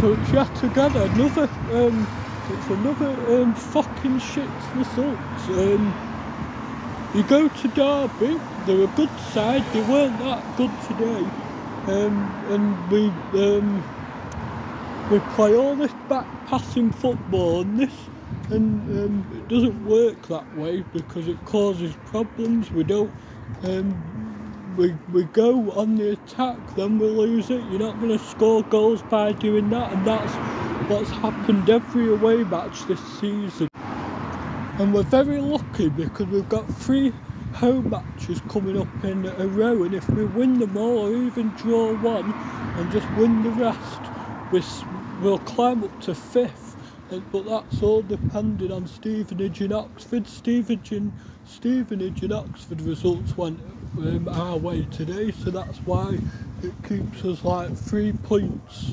So it's yet again another um it's another um fucking shit result. Um you go to Derby, they're a good side, they weren't that good today. Um and we um we play all this back passing football and this and um, it doesn't work that way because it causes problems. We don't um, we, we go on the attack, then we lose it. You're not going to score goals by doing that, and that's what's happened every away match this season. And we're very lucky because we've got three home matches coming up in a row, and if we win them all or even draw one and just win the rest, we, we'll climb up to fifth. But that's all depending on Stevenage and Oxford. Stevenage and, Stevenage Oxford results went um, our way today, so that's why it keeps us like three points.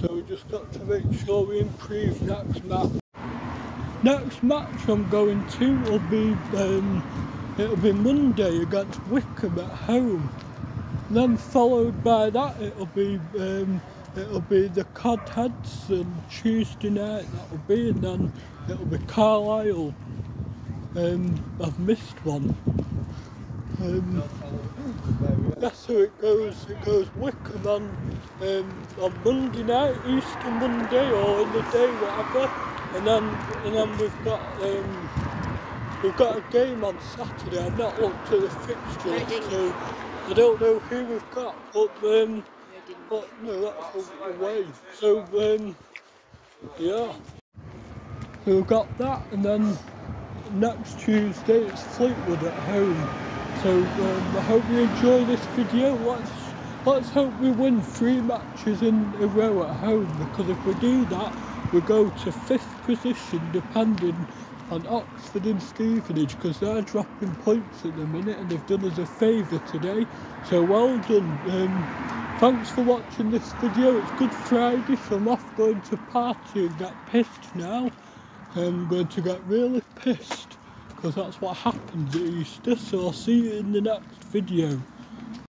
So we just got to make sure we improve next match. Next match I'm going to will be um, it'll be Monday against Wycombe at home. Then followed by that it'll be um, it'll be the Codheads and Tuesday night that'll be and then it'll be Carlisle. Um, I've missed one. Um, that's how it goes. It goes Wycombe on, um, on Monday night, Easter Monday, or in the day, whatever. And then, and then we've got um, we've got a game on Saturday. I've not looked at the fixtures, so I don't know who we've got. But um, but no, that's away. So um, yeah. So we've got that, and then next Tuesday it's Fleetwood at home. So um, I hope you enjoy this video. Let's let's hope we win three matches in a row at home because if we do that, we go to fifth position depending on Oxford and Stevenage because they're dropping points at the minute and they've done us a favour today. So well done. Um, thanks for watching this video. It's Good Friday so I'm off going to party and get pissed now. I'm going to get really pissed because that's what happens at Easter. So I'll see you in the next video.